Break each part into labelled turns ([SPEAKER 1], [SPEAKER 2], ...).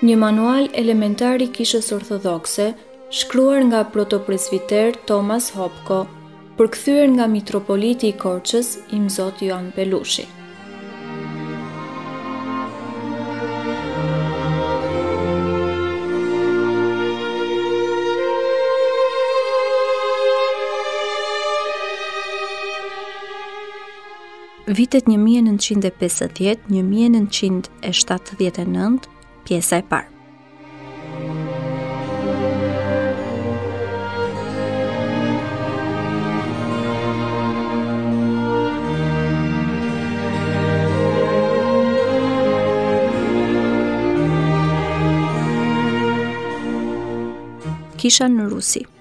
[SPEAKER 1] Një manual elementar i Kishës Ortodhokse, shkruar nga protopresviter Thomas Hopko, përkthyer nga mitropoliti i Korçës, Imzot Joan Pelushi. Vitet 1950-1979, pjesa e parë. Kisha në Rusi.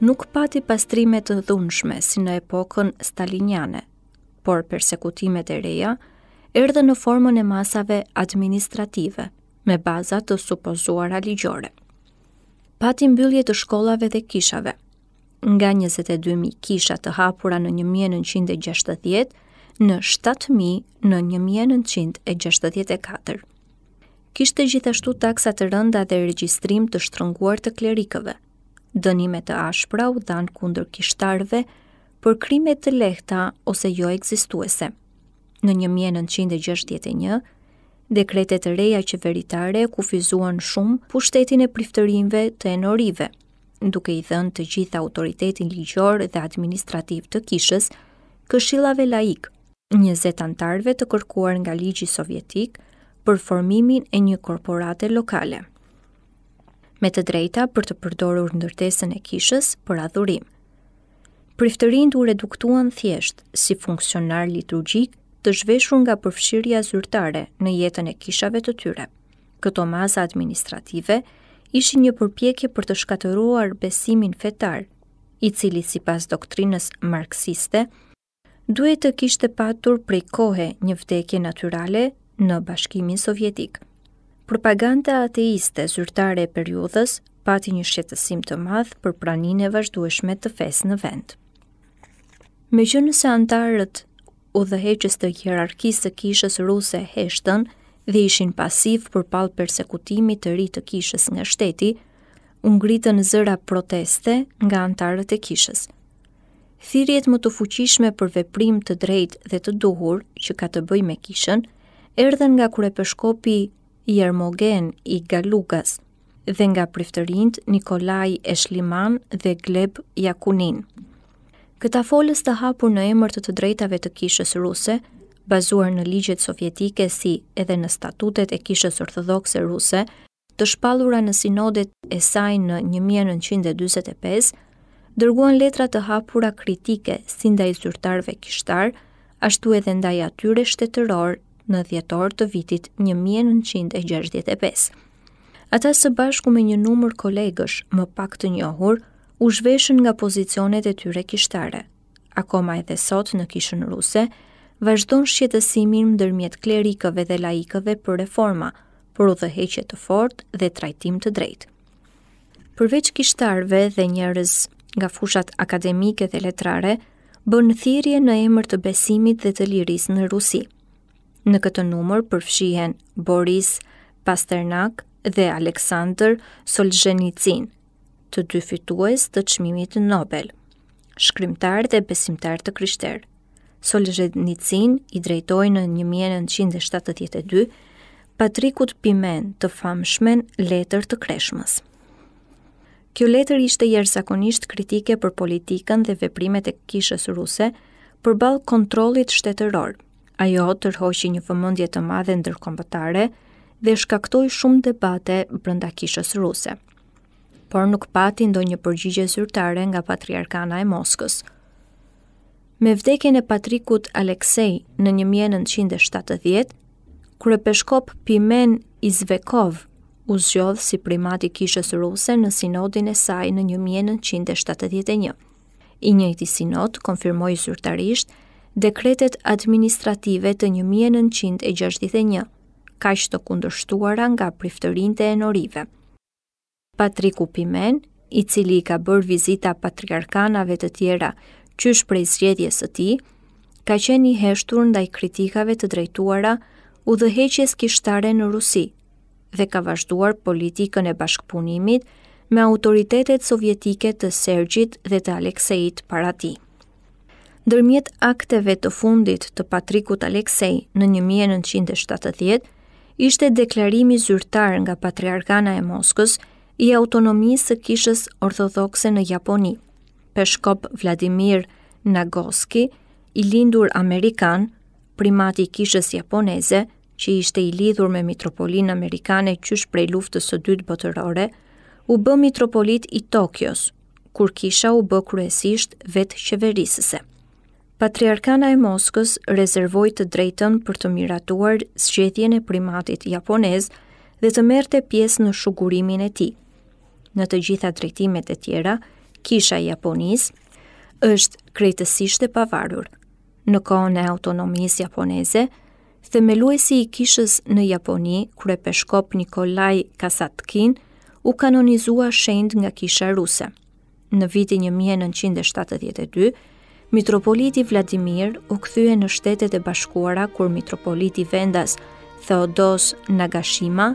[SPEAKER 1] Nuk pati pastrime të dhunshme si në epokën staliniane, por persekutimet e reja erdhën në formën e masave administrative, me baza të supozuara ligjore. Pati mbyllje të shkollave dhe kishave. Nga 22.000 kisha të hapura në 1960, në 7.000 në 1964. Kishte gjithashtu taksa të rënda dhe regjistrim të shtrënguar të klerikëve. Dënime të ashpra u dhanë kundër kishtarëve për krime të lehta ose jo ekzistuese. Në 1961, dekretet e reja qeveritare kufizuan shumë pushtetin e priftërinve të enorive, duke i dhënë të gjithë autoritetin ligjor dhe administrativ të kishës, këshillave laikë. njëzet anëtarëve të kërkuar nga ligji sovjetik për formimin e një korporate lokale, me të drejta për të përdorur ndërtesën e kishës për adhurim. Priftërinjtë u reduktuan thjesht si funksionarë liturgjikë të zhveshur nga përfshirja zyrtare në jetën e kishave të tyre. Këto masa administrative ishin një përpjekje për të shkatërruar besimin fetar, i cili sipas doktrinës marksiste, duhet të kishte patur prej kohe një vdekje natyrale në Bashkimin Sovjetik. Propaganda ateiste zyrtare e periudhës pati një shqetësim të madh për praninë e vazhdueshme të fesë në vend. Meqenëse anëtarët udhëheqës të hierarkisë të kishës ruse heshtën dhe ishin pasivë përballë persekutimit të ri të kishës nga shteti, u ngritën zëra proteste nga anëtarët e kishës. Thirrjet më të fuqishme për veprim të drejtë dhe të duhur që ka të bëjë me kishën erdhën nga kryepeshkopi Jermogen i Kalugës dhe nga priftërinjtë Nikolaj Eshliman dhe Gleb Jakunin. Këta folës të hapur në emër të të drejtave të kishës ruse, bazuar në ligjet sovjetike si edhe në statutet e kishës ortodokse ruse, të shpallura në sinodet e saj në 1945, dërguan letra të hapura kritike si ndaj zyrtarëve kishtarë, ashtu edhe ndaj atyre shtetërorë në dhjetor të vitit 1965. Ata së bashku me një numër kolegësh më pak të njohur, u zhveshën nga pozicionet e tyre kishtare. Akoma edhe sot në kishën ruse, vazhdon shqetësimi ndërmjet klerikëve dhe laikëve për reforma, për udhëheqje të fortë dhe trajtim të drejtë. Përveç kishtarëve edhe njerëz nga fushat akademike dhe letrare, bënë thirrje në emër të besimit dhe të lirisë në Rusi. Në këtë numër përfshihen Boris Pasternak dhe Aleksandr Solzhenicin, të dy fitues të çmimit Nobel, shkrimtarë dhe besimtarë të krishterë. Solzhenicin i drejtoi në 1972 Patrikut Pimen të famshmen letër të kreshmës. Kjo letër ishte jashtëzakonisht kritike për politikën dhe veprimet e kishës ruse përballë kontrollit shtetëror. Ajo tërhoqi një vëmendje të madhe ndërkombëtare dhe shkaktoi shumë debate brenda kishës ruse. por nuk pati ndonjë përgjigje zyrtare nga Patriarkana e Moskës. Me vdekjen e Patrikut Aleksej në 1970, kryepeshkop Pimen Izvekov u zgjodh si primat i kishës ruse në sinodin e saj në 1971. I njëjti sinod konfirmoi zyrtarisht dekretet administrative të 1961, kaq të kundërshtuara nga priftërinjtë e enorive. Patriku Pimen, i cili i ka bërë vizita patriarkanave të tjera qysh prej zgjedhjes së tij, ka qenë i heshtur ndaj kritikave të drejtuara udhëheqjes kishtare në Rusi dhe ka vazhduar politikën e bashkëpunimit me autoritetet sovjetike të Sergjit dhe të Alekseit para tij. Ndërmjet akteve të fundit të Patrikut Aleksej në 1970, ishte deklarimi zyrtar nga Patriarkana e Moskës i autonomisë së kishës ortodokse në Japoni. Peshkop Vladimir Nagoski, i lindur amerikan, primati i kishës japoneze, që ishte i lidhur me mitropolinë amerikane qysh prej luftës së dytë botërore, u bë mitropolit i Tokios, kur kisha u bë kryesisht vetëqeverisëse. Patriarkana e Moskës rezervoi të drejtën për të miratuar zgjedhjen e primatit japonez dhe të merrte pjesë në shugurimin e tij. Në të gjitha drejtimet e tjera, kisha e Japonisë është krejtësisht e pavarur. Në kohën e autonomisë japoneze, themeluesi i kishës në Japoni, kryepeshkop Nikolaj Kasatkin, u kanonizua shenjt nga kisha ruse. Në vitin 1972, mitropoliti Vladimir u kthye në Shtetet e Bashkuara kur mitropoliti vendas Theodos Nagashima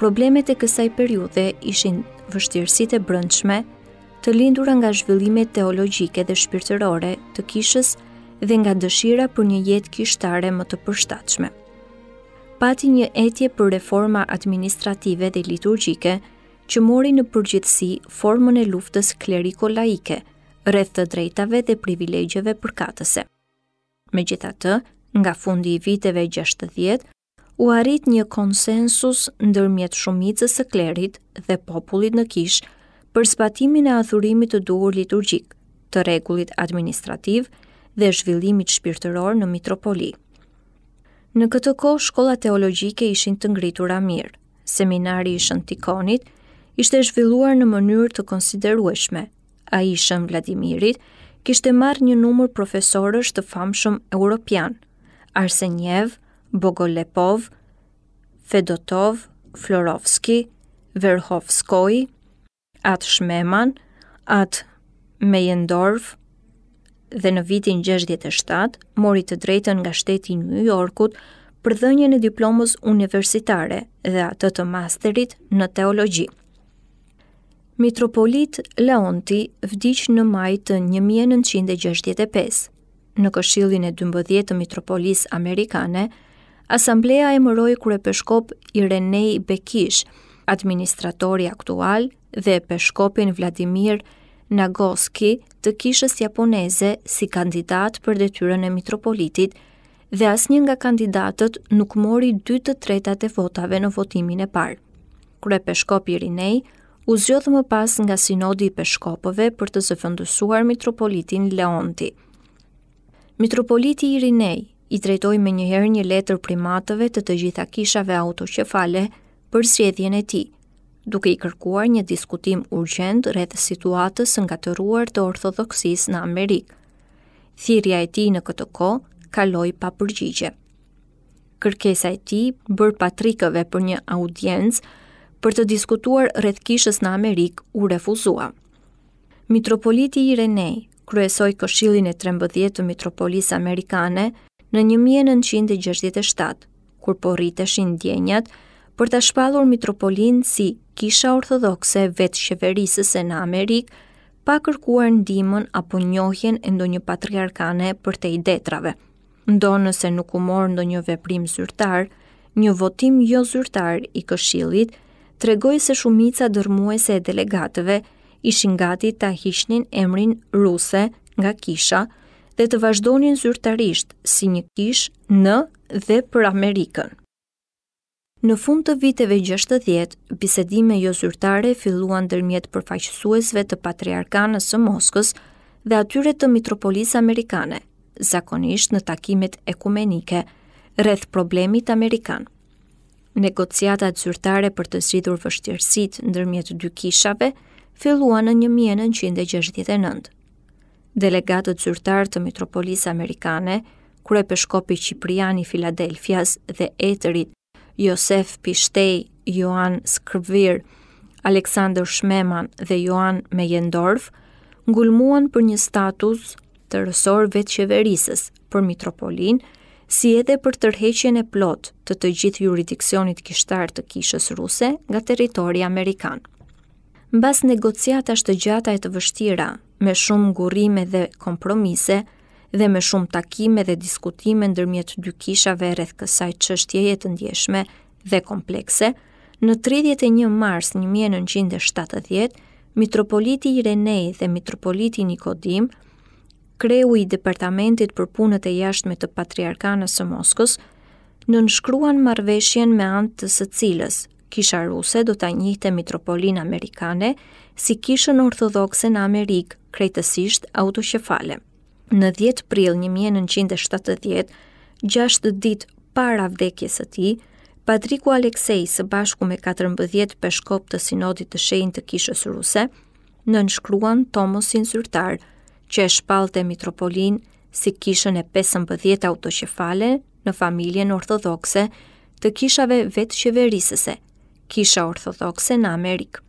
[SPEAKER 1] Problemet e kësaj periudhe ishin vështirësitë e brendshme, të lindura nga zhvillimet teologjike dhe shpirtërore të kishës dhe nga dëshira për një jetë kishtare më të përshtatshme. Pati një etje për reforma administrative dhe liturgjike që mori në përgjithësi formën e luftës kleriko-laike rreth të drejtave dhe privilegjeve përkatëse. Megjithatë, nga fundi i viteve 60, u arrit një konsensus ndërmjet shumicës së klerit dhe popullit në kishë për zbatimin e adhurimit të duhur liturgjik, të rregullit administrativ dhe zhvillimit shpirtëror në mitropoli. Në këtë kohë shkolla teologjike ishin të ngritura mirë. Seminari i Shën Tikonit ishte zhvilluar në mënyrë të konsiderueshme. Ai i Shën Vladimirit kishte marrë një numër profesorësh të famshëm europianë, Arseniev, Bogolepov, Fedotov, Florovski, Verhovskoi, Atë Shmeman, Atë Mejendorf dhe në vitin 67 mori të drejtën nga shteti i New Yorkut për dhënien e diplomës universitare dhe atë të masterit në teologji. Mitropolit Leonti vdiq në maj të 1965. Në këshillin e 12 të Mitropolisë Amerikane, Asamblea emëroi kryepeshkop Irinej Bekish, administratori aktual dhe peshkopin Vladimir Nagoski të kishës japoneze si kandidatë për detyrën e mitropolitit dhe asnjë nga kandidatët nuk mori 2 të tretat e votave në votimin e parë. Kryepeshkop Irinej u zgjodh më pas nga sinodi i peshkopëve për të zëvendësuar mitropolitin Leonti. Mitropoliti Irinej i drejtoi menjëherë një letër primatëve të të gjitha kishave autoqefale për zgjedhjen e tij, duke i kërkuar një diskutim urgjent rreth situatës së ngatërruar të ortodoksisë në Amerikë. Thirrja e tij në këtë kohë kaloi pa përgjigje. Kërkesa e tij bërë patrikëve për një audiencë për të diskutuar rreth kishës në Amerikë u refuzua. Mitropoliti Irenej kryesoi Këshillin e 13 të Mitropolisë Amerikane në 1967, kur po rriteshin ndjenjat për ta shpallur mitropolinë si Kisha Ortodokse vetëqeverisëse në Amerikë, pa kërkuar ndihmën apo njohjen e ndonjë patriarkane përtej detrave. Ndonëse nuk u mor ndonjë veprim zyrtar, një votim jozyrtar i këshillit tregoi se shumica dërrmuese e delegatëve ishin gati ta hiqnin emrin ruse nga kisha dhe të vazhdonin zyrtarisht si një kishë në dhe për Amerikën. Në fund të viteve gjashtëdhjetë, bisedime jozyrtare filluan ndërmjet përfaqësuesve të Patriarkanës së Moskës dhe atyre të Mitropolisë Amerikane, zakonisht në takimet ekumenike, rreth problemit amerikan. Negociatat zyrtare për të zgjidhur vështirësitë ndërmjet dy kishave filluan në një mijë e nëntëqind e gjashtëdhjetë e nëntë. Delegatët zyrtarë të Mitropolisë Amerikane, kryepeshkopi Qiprian i Filadelfias dhe etërit Josef Pishtej, Joan Skvir, Aleksandër Shmeman dhe Joan Mejendorf, ngulmuan për një status tërësor vetëqeverisës për Mitropolinë, si edhe për tërheqjen e plotë të të gjithë juridiksionit kishtar të Kishës Ruse nga territori amerikan. Mbas negociatash të gjata e të vështira, me shumë ngurrime dhe kompromise, dhe me shumë takime dhe diskutime ndërmjet dy kishave rreth kësaj çështjeje të ndjeshme dhe komplekse, në 31 mars 1970, mitropoliti Irenej dhe mitropoliti Nikodim, kreu i Departamentit për Punët e Jashtme të Patriarkanës së Moskës, nënshkruan marrëveshjen me anë të së cilës Kisha ruse do ta njihte mitropolinë amerikane si kishën ortodokse në Amerikë, krejtësisht autoqefale. Në 10 prill 1970, 6 ditë para vdekjes së tij, Patriku Aleksej së bashku me 14 peshkopë të sinodit të shenjtë të kishës ruse, nënshkruan tomosin zyrtar që e shpallte mitropolinë si kishën e 15 autoqefale në familjen ortodokse të kishave vetëqeverisëse, Kisha Ortodokse në Amerikë.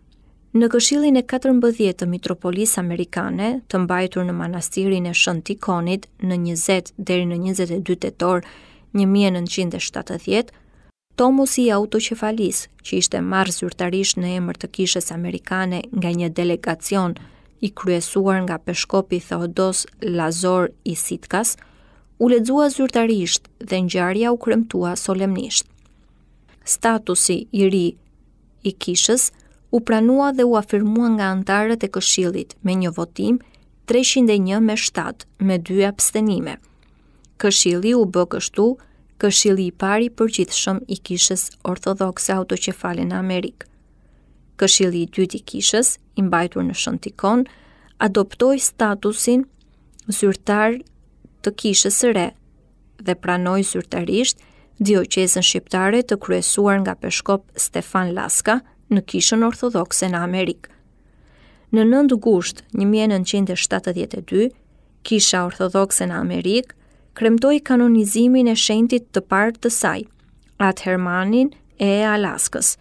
[SPEAKER 1] Në këshillin e 14 të Mitropolisë Amerikane, të mbajtur në manastirin e Shën Tikonit në 20 deri në 22 tetor 1970, Tomosi i autoqefalisë, që ishte marrë zyrtarisht në emër të kishës amerikane nga një delegacion i kryesuar nga peshkopi Theodos Lazor i Sitkas, u lexua zyrtarisht dhe ngjarja u kremtua solemnisht. Statusi i ri i kishës u pranua dhe u afirmua nga anëtarët e këshillit me një votim 301 me 7 me dy abstenime. Këshilli u bë kështu këshilli i parë i përgjithshëm i kishës ortodokse autoqefale në Amerikë. Këshilli i dytë i kishës, i mbajtur në Shën Tikon, adoptoi statusin zyrtar të kishës së re dhe pranoi zyrtarisht dioqezën shqiptare të kryesuar nga peshkop Stefan Laska në kishën ortodokse në Amerikë. Në 9 gusht 1972, kisha ortodokse në Amerikë kremtoi kanonizimin e shenjtit të parë të saj, Atë Hermanin e Alaskës,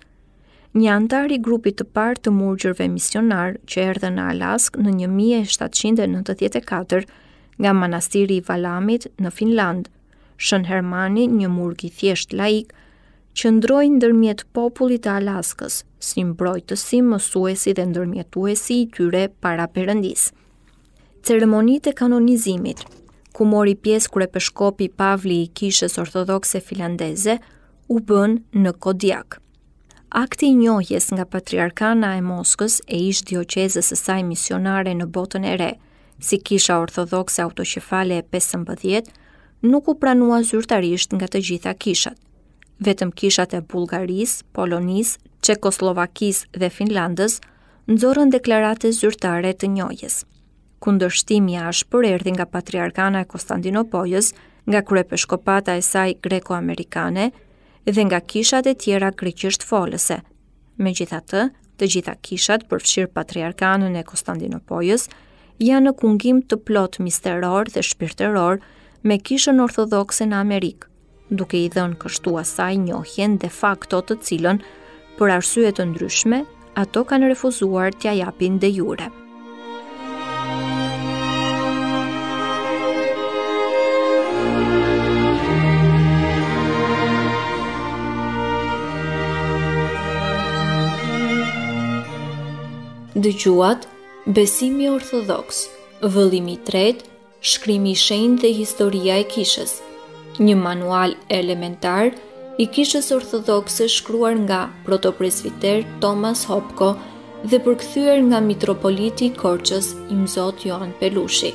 [SPEAKER 1] Një anëtar i grupit të parë të murgjërve misionarë që erdhën në Alaskë në 1794 nga manastiri i Valamit në Finlandë, Shën Hermani, një murg i thjeshtë laik, qëndroi ndërmjet popullit të Alaskës, si mbrojtësi, mësuesi dhe ndërmjetuesi i tyre para Perëndisë. Ceremonitë e kanonizimit, ku mori pjesë kryepeshkopi Pavli i Kishës Ortodokse Finlandeze, u bënë në Kodiak. Akti i njohjes nga patriarkana e Moskës e ish dioqezës së saj misionare në botën e re, si kisha ortodokse autoqefale e 15, nuk u pranua zyrtarisht nga të gjitha kishat. Vetëm kishat e Bullgarisë, Polonisë, Çekosllovakisë dhe Finlandës nxorën deklarata zyrtare të njohjes. Kundërshtimi i ashpër erdhi nga patriarkana e Konstantinopojës, nga kryepeshkopata e saj greko-amerikane dhe nga kishat e tjera greqishtfolëse. Megjithatë, të gjitha kishat, përfshirë patriarkanën e Konstantinopojës, janë në kungim të plotë misteror dhe shpirtëror me kishën ortodokse në Amerikë, duke i dhënë kështu asaj njohjen de facto të cilën, për arsye të ndryshme, ato kanë refuzuar t'ia japin de jure. Dëgjuat, besimi orthodoks, vëllimi i tretë, Shkrimi i Shenjtë dhe Historia e Kishës. Një manual elementar i Kishës Ortodokse shkruar nga protopresviter Thomas Hopko dhe përkthyer nga mitropoliti i Korçës, Imzot Joan Pelushi.